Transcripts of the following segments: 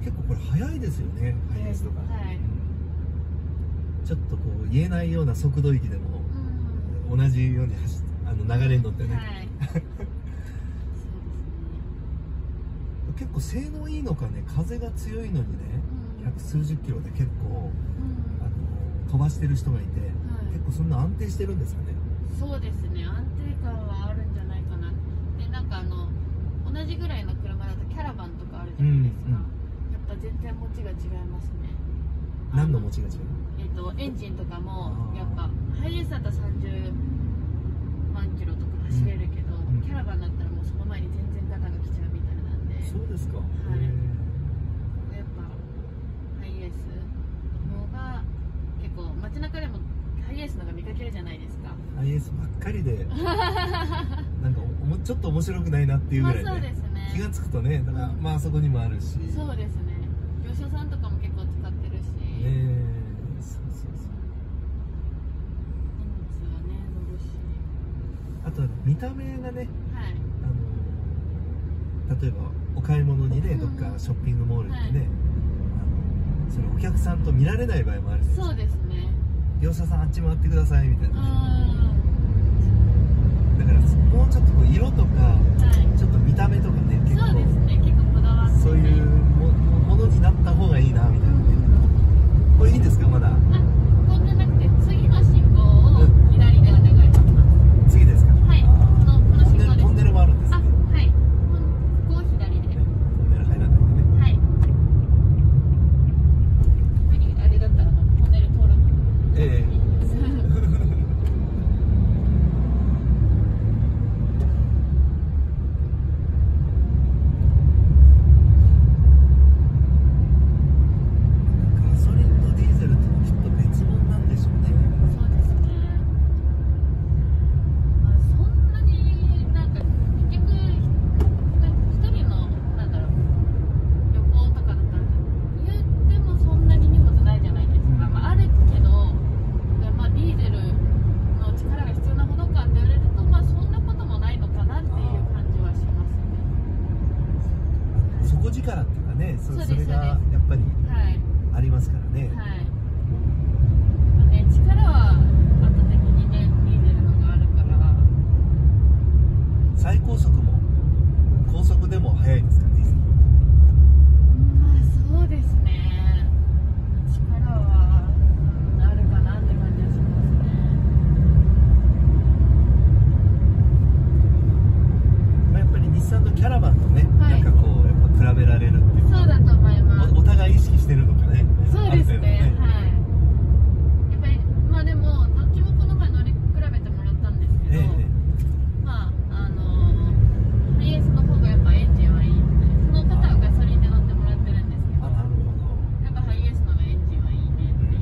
結構これ速いですよねハイエースとか、はい。うんちょっとこう言えないような速度域でもうん同じように走っあの流れに乗ってね、はい。ね 結構性能いいのかね風が強いのにねうん。百数十キロで結構うん。あの飛ばしてる人がいて、はい。結構そんな安定してるんですかね。そうですね。安定感はあるんじゃないかな。でなんかあの同じぐらいの車だとキャラバンとかあるじゃないですか、うんうん全然持ちが違いますね。何の持ちが違う？えっとエンジンとかもやっぱハイエースだと30万キロとか走れるけど、うん。キャラバンだったらもうその前に全然ガタが来ちゃうみたいなんで。そうですか、い。へやっぱハイエースの方が結構街中でもハイエースの方が見かけるじゃないですか。ーハイエースばっかりで。なんかおもちょっと面白くないなっていうぐらい、ねまあそうですね。気がつくとねだから、うんまああそこにもあるし。そうですね業者さんとかも結構使ってるし、ねえそうそうそう。荷物はね乗るし。あと見た目がねはい。あの例えばお買い物にねうんどっかショッピングモールにね、はい。あのそれお客さんと見られない場合もあるじゃないですか。そうですね。業者さんあっち回ってくださいみたいうな、ん。だからもうちょっとこう色とかはいちょっと見た目とかね結構そうですね結構こだわって、ね、そういうもものになった方がいいなみたいなねこれいいですかまだあこんでなくて次の信号を左でお願いします次ですかはいあーこのこの信号ですトンネルトンネルもあるんですあねはいここを左でねトンネル入らないんでねはいあれだったらもうトンネル通るのええガソリンとディーゼルってのはきっと別物なんでしょうねそうですね。まあ、そんなになんか結局一人のなんだろう旅行とかだったら言ってもそんなに荷物ないじゃないですか。まああるけど、まあディーゼルの力が必要なほどかって言われるとまあそんなこともないのかなっていう感じはしますね。底力っていうかねそそれがやっぱりはい。ありますからね、はい。まあね力は圧倒的にねディーゼルの方があるから。最高速も高速でも速いですかディーゼルまあそうですね力はうんあるかなって感じはしますねまあ、やっぱり日産のキャラバンとね、はいなんかこうやっぱ比べられるっていうそうだと思いますおお互い意識してるのかねそうですねある程度はいやっぱりまあでもどっちもこの前乗り比べてもらったんですけど、ええまああのハイエースの方がやっぱエンジンはいいのでその方はガソリンで乗ってもらってるんですけどあなるほどやっぱハイエースの方がエンジンはいいねっていう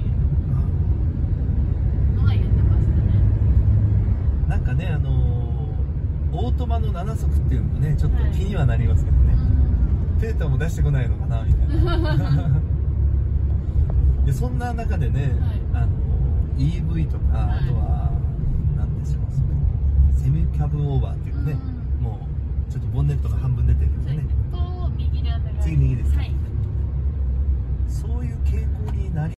のは言ってましたねなんかねあのーオートマの7速っていうのもねちょっと気にはなりますけどね、トヨタも出してこないのかなみたいな。でそんな中でね、あの EV とか、はい。あとは何でしょうそのセミキャブオーバーっていうかね、うん。もうちょっとボンネットが半分出てるそうでねねここを右でお願いします次右ですかはい